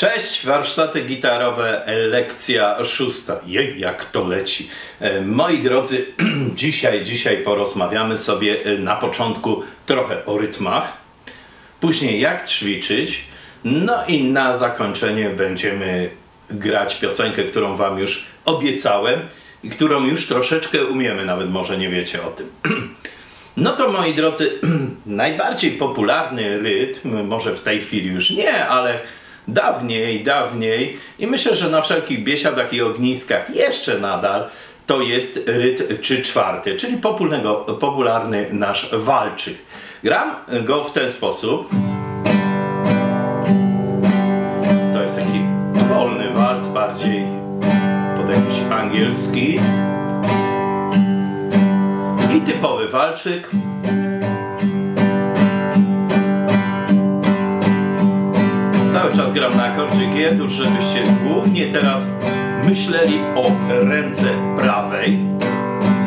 Cześć, warsztaty gitarowe, lekcja szósta. Jej, jak to leci. E, Moi drodzy, dzisiaj, dzisiaj porozmawiamy sobie e, na początku trochę o rytmach, później jak ćwiczyć, no i na zakończenie będziemy grać piosenkę, którą wam już obiecałem i którą już troszeczkę umiemy, nawet może nie wiecie o tym. No to moi drodzy, najbardziej popularny rytm, może w tej chwili już nie, ale dawniej, dawniej i myślę, że na wszelkich biesiadach i ogniskach jeszcze nadal to jest rytm 3 czwarty, czyli popularny nasz walczyk. Gram go w ten sposób. To jest taki wolny walc, bardziej pod jakiś angielski. I typowy walczyk. Cały czas gram na akordzie G-dur, żebyście głównie teraz myśleli o ręce prawej.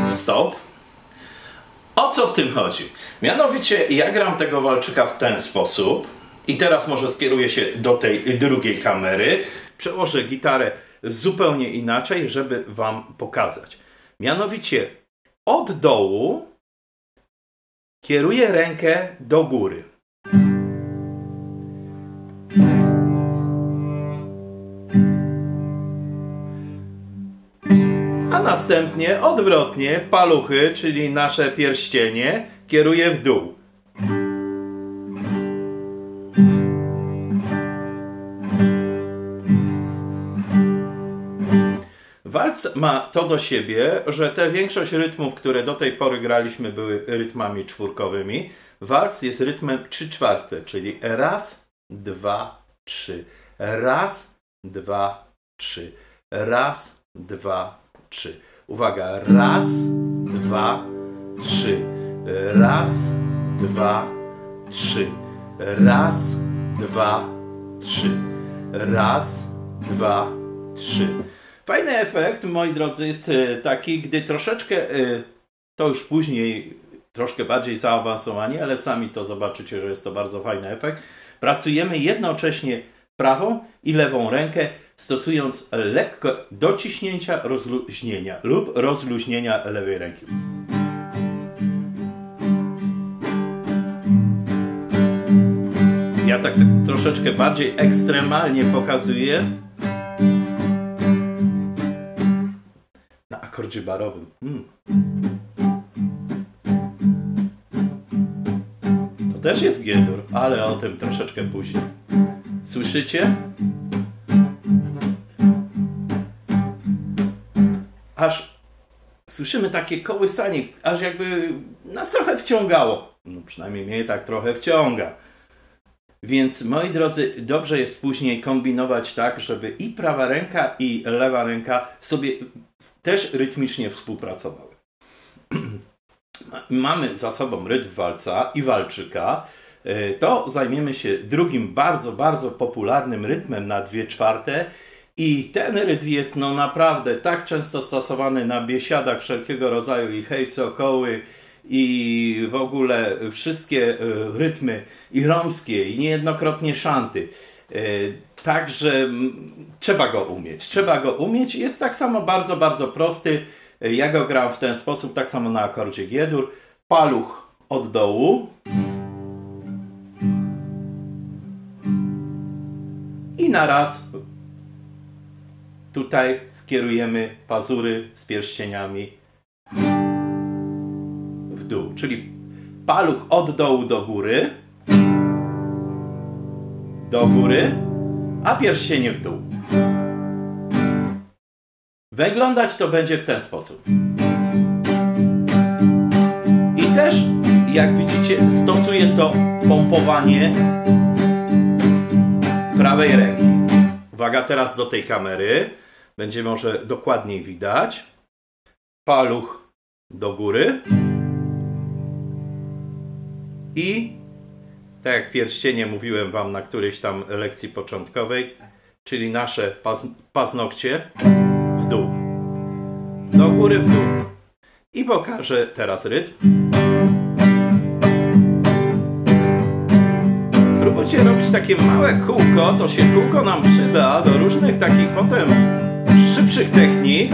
Stop. O co w tym chodzi? Mianowicie ja gram tego walczyka w ten sposób i teraz może skieruję się do tej drugiej kamery. Przełożę gitarę zupełnie inaczej, żeby wam pokazać. Mianowicie od dołu kieruję rękę do góry. Następnie odwrotnie paluchy, czyli nasze pierścienie, kieruję w dół. Walc ma to do siebie, że te większość rytmów, które do tej pory graliśmy, były rytmami czwórkowymi. Walc jest rytmem 3 czwarte, czyli raz, dwa, trzy. Raz, dwa, trzy. Raz, dwa, trzy. Uwaga, raz, dwa, trzy. Raz, dwa, trzy. Raz, dwa, trzy. Raz, dwa, trzy. Fajny efekt, moi drodzy, jest e, taki, gdy troszeczkę, e, to już później troszkę bardziej zaawansowani, ale sami to zobaczycie, że jest to bardzo fajny efekt. Pracujemy jednocześnie prawą i lewą rękę, stosując lekko dociśnięcia, rozluźnienia lub rozluźnienia lewej ręki. Ja tak, tak troszeczkę bardziej ekstremalnie pokazuję. Na akordzie barowym. Mm. To też jest G-dur, ale o tym troszeczkę później. Słyszycie? Aż słyszymy takie kołysanie, aż jakby nas trochę wciągało. No przynajmniej mnie tak trochę wciąga. Więc moi drodzy, dobrze jest później kombinować tak, żeby i prawa ręka, i lewa ręka sobie też rytmicznie współpracowały. Mamy za sobą rytm walca i walczyka. To zajmiemy się drugim bardzo, bardzo popularnym rytmem na dwie czwarte. I ten rytm jest no naprawdę tak często stosowany na biesiadach wszelkiego rodzaju i hej sokoły, i w ogóle wszystkie rytmy i romskie, i niejednokrotnie szanty. Także trzeba go umieć. Trzeba go umieć. Jest tak samo bardzo, bardzo prosty. Ja go gram w ten sposób, tak samo na akordzie G-dur. Paluch od dołu. I na raz tutaj skierujemy pazury z pierścieniami w dół, czyli paluch od dołu do góry, do góry, a pierścienie w dół. Wyglądać to będzie w ten sposób. I też, jak widzicie, stosuję to pompowanie prawej ręki. Uwaga teraz do tej kamery. Będzie może dokładniej widać. Paluch do góry. I tak jak pierścienie mówiłem Wam na którejś tam lekcji początkowej, czyli nasze paz paznokcie w dół. Do góry w dół. I pokażę teraz rytm. Próbujcie robić takie małe kółko, to się kółko nam przyda do różnych takich potem szybszych technik.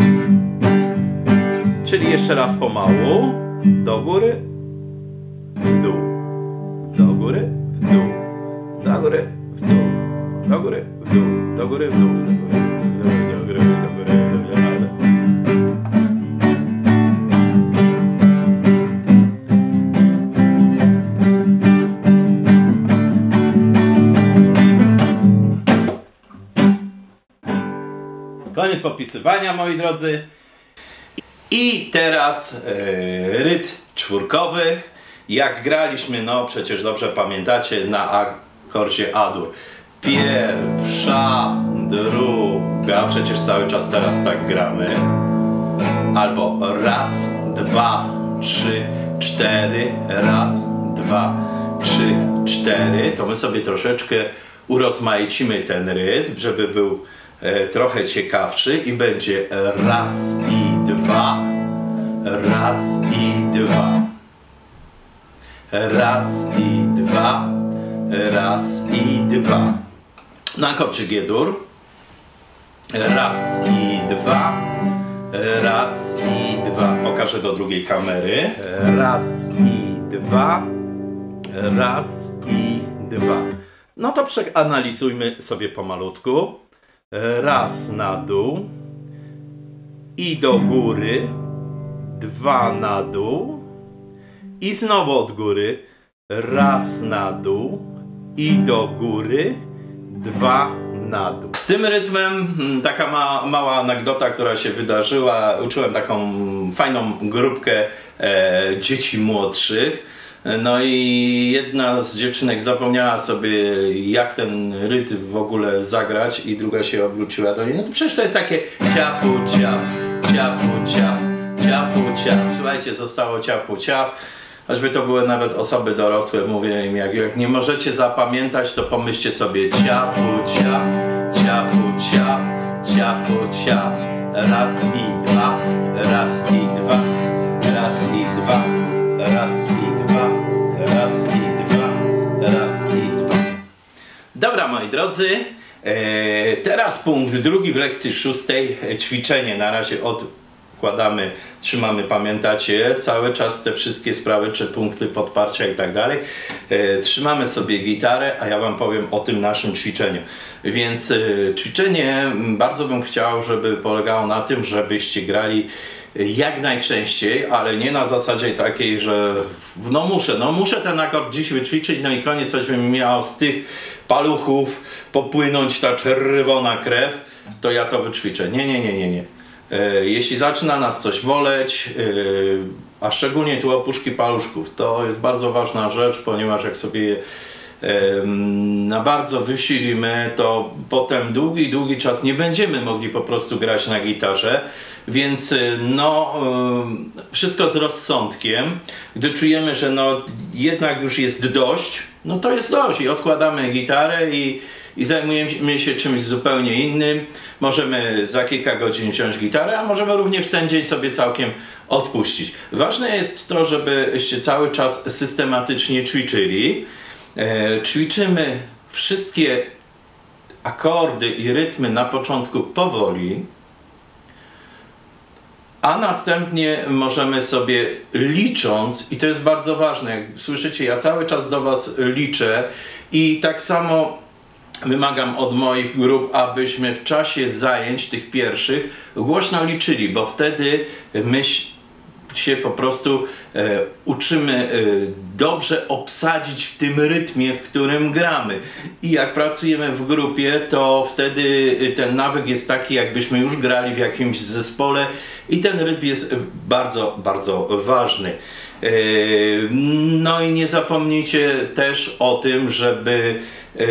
Czyli jeszcze raz pomału. Do góry, w dół. Do góry, w dół. Do góry, w dół. Do góry, w dół. Do góry, w dół. Do góry, w dół. Koniec podpisywania, moi drodzy. I teraz yy, rytm czwórkowy. Jak graliśmy, no przecież dobrze pamiętacie, na akordzie A-dur. Pierwsza, druga, przecież cały czas teraz tak gramy. Albo raz, dwa, trzy, cztery, raz, dwa, trzy, cztery. To my sobie troszeczkę urozmaicimy ten rytm, żeby był trochę ciekawszy i będzie raz i dwa, raz i dwa, raz i dwa, raz i dwa. Na koczy G-dur. Raz i dwa, raz i dwa. Pokażę do drugiej kamery. Raz i dwa, raz i dwa. No to przeanalizujmy sobie pomalutku. Raz na dół i do góry, dwa na dół i znowu od góry, raz na dół i do góry, dwa na dół. Z tym rytmem mm, taka ma, mała anegdota, która się wydarzyła. Uczyłem taką fajną grupkę e, dzieci młodszych. No i jedna z dziewczynek zapomniała sobie, jak ten rytm w ogóle zagrać i druga się obróciła do niej. No to przecież to jest takie ciapu ciap, ciapu ciap, ciapu ciap. Słuchajcie, zostało ciapu ciap. Choćby to były nawet osoby dorosłe, mówię im, jak, jak nie możecie zapamiętać, to pomyślcie sobie ciapu ciap, ciapu ciap, ciapu ciap. Raz i dwa, raz i dwa, drodzy, e, teraz punkt drugi w lekcji szóstej, ćwiczenie. Na razie odkładamy, trzymamy, pamiętacie, cały czas te wszystkie sprawy, czy punkty podparcia i tak dalej. E, Trzymamy sobie gitarę, a ja Wam powiem o tym naszym ćwiczeniu. Więc e, ćwiczenie bardzo bym chciał, żeby polegało na tym, żebyście grali jak najczęściej, ale nie na zasadzie takiej, że no muszę, no muszę ten akord dziś wyćwiczyć, no i koniec, coś bym miał z tych paluchów popłynąć ta czerwona krew, to ja to wyćwiczę. Nie, nie, nie, nie, nie. E, Jeśli zaczyna nas coś boleć, e, a szczególnie tu opuszki paluszków, to jest bardzo ważna rzecz, ponieważ jak sobie je na bardzo wysilimy, to potem długi, długi czas nie będziemy mogli po prostu grać na gitarze, więc y, no wszystko z rozsądkiem. Gdy czujemy, że no jednak już jest dość, no to jest dość i odkładamy gitarę i, i zajmujemy się czymś zupełnie innym. Możemy za kilka godzin wziąć gitarę, a możemy również ten dzień sobie całkiem odpuścić. Ważne jest to, żebyście cały czas systematycznie ćwiczyli. E, ćwiczymy wszystkie akordy i rytmy na początku powoli, a następnie możemy sobie licząc, i to jest bardzo ważne, jak słyszycie, ja cały czas do Was liczę i tak samo wymagam od moich grup, abyśmy w czasie zajęć tych pierwszych głośno liczyli, bo wtedy myśl się po prostu e, uczymy e, dobrze obsadzić w tym rytmie, w którym gramy. I jak pracujemy w grupie, to wtedy e, ten nawyk jest taki, jakbyśmy już grali w jakimś zespole i ten rytm jest bardzo, bardzo ważny. E, No i nie zapomnijcie też o tym, żeby e,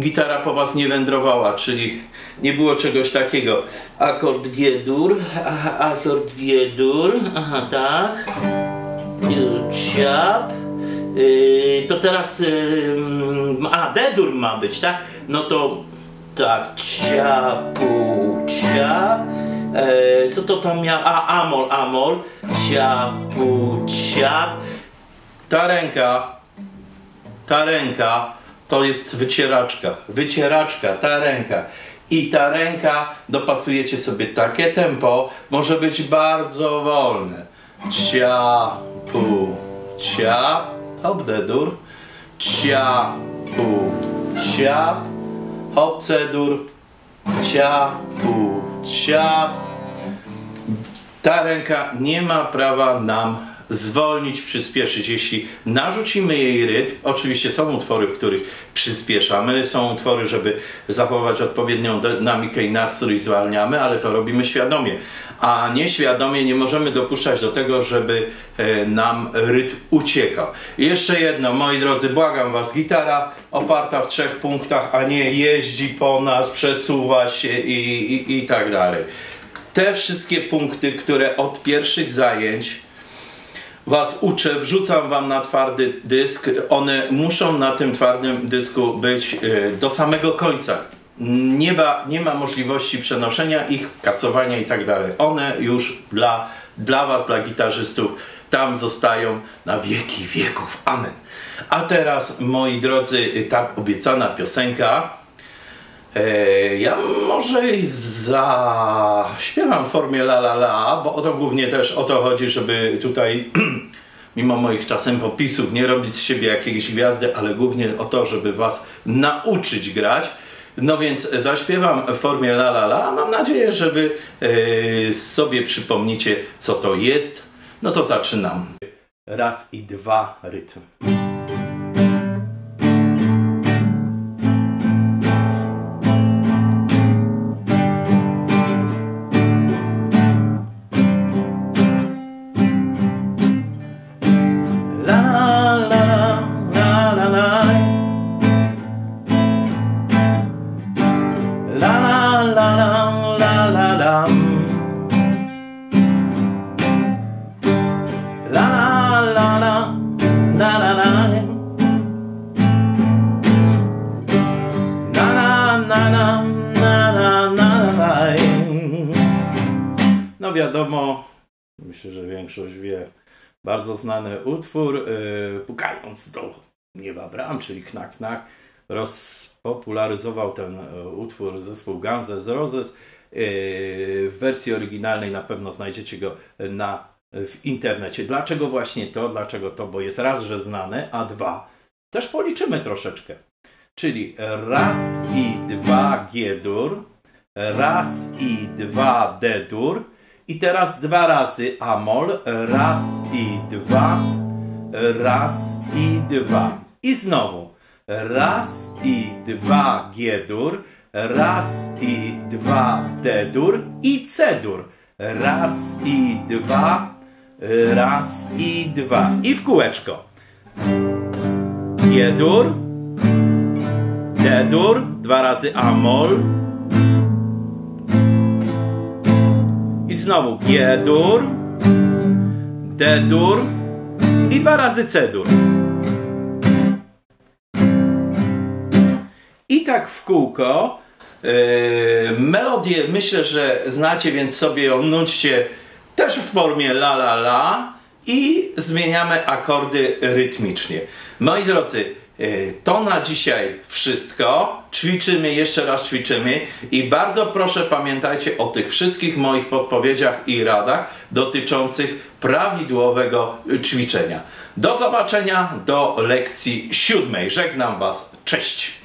gitara po was nie wędrowała, czyli nie było czegoś takiego. Akord G-dur, akord G-dur, aha, tak. Ciap. Yy, to teraz, yy, a D-dur ma być, tak? No to tak, ciapu, ciap. E, co to tam miał? A, amol, amol. Ciapu, ciap. Ta ręka, ta ręka to jest wycieraczka. Wycieraczka, ta ręka. I ta ręka dopasujecie sobie takie tempo, może być bardzo wolne. Cia, pu, cia, hop, dedur. Cia, pu, cia, hop, cedur. Cia, pu, cia. Ta ręka nie ma prawa nam zwolnić, przyspieszyć. Jeśli narzucimy jej rytm, oczywiście są utwory, w których przyspieszamy, są utwory, żeby zachować odpowiednią dynamikę i nastrój zwalniamy, ale to robimy świadomie. A nieświadomie nie możemy dopuszczać do tego, żeby e, nam rytm uciekał. Jeszcze jedno, moi drodzy, błagam Was, gitara oparta w trzech punktach, a nie jeździ po nas, przesuwa się i, i, i tak dalej. Te wszystkie punkty, które od pierwszych zajęć Was uczę, wrzucam Wam na twardy dysk. One muszą na tym twardym dysku być e, do samego końca. Nie ma, nie ma możliwości przenoszenia ich, kasowania i tak dalej. One już dla, dla Was, dla gitarzystów, tam zostają na wieki wieków. Amen. A teraz, moi drodzy, ta obiecana piosenka. E, ja może zaśpiewam w formie la la la, bo o to głównie też o to chodzi, żeby tutaj mimo moich czasem popisów nie robić z siebie jakiejś gwiazdy, ale głównie o to, żeby was nauczyć grać. No więc zaśpiewam w formie la la la. Mam nadzieję, że wy yy, sobie przypomnicie, co to jest. No to zaczynam. Raz i dwa rytm. No wiadomo, myślę, że większość wie, bardzo znany utwór, yy, Pukając do nieba bram, czyli Knak Knak, rozpopularyzował ten e, utwór zespół Guns N' Roses. Yy, w wersji oryginalnej na pewno znajdziecie go na, w internecie. Dlaczego właśnie to? Dlaczego to? Bo jest raz, że znany, a dwa, też policzymy troszeczkę. Czyli raz i dwa G-dur, raz i dwa D-dur, i teraz dwa razy amol. Raz i dwa. Raz i dwa. I znowu. Raz i dwa G-dur. Raz i dwa D-dur. I C-dur. Raz i dwa. Raz i dwa. I w kółeczko. G-dur. D-dur. Dwa razy amol. Znowu G-dur, D-dur i dwa razy C-dur. I tak w kółko. Yy, melodię myślę, że znacie, więc sobie ją nudźcie też w formie la la la i zmieniamy akordy rytmicznie. Moi drodzy, to na dzisiaj wszystko. Ćwiczymy, jeszcze raz ćwiczymy i bardzo proszę pamiętajcie o tych wszystkich moich podpowiedziach i radach dotyczących prawidłowego ćwiczenia. Do zobaczenia do lekcji siódmej. Żegnam Was. Cześć!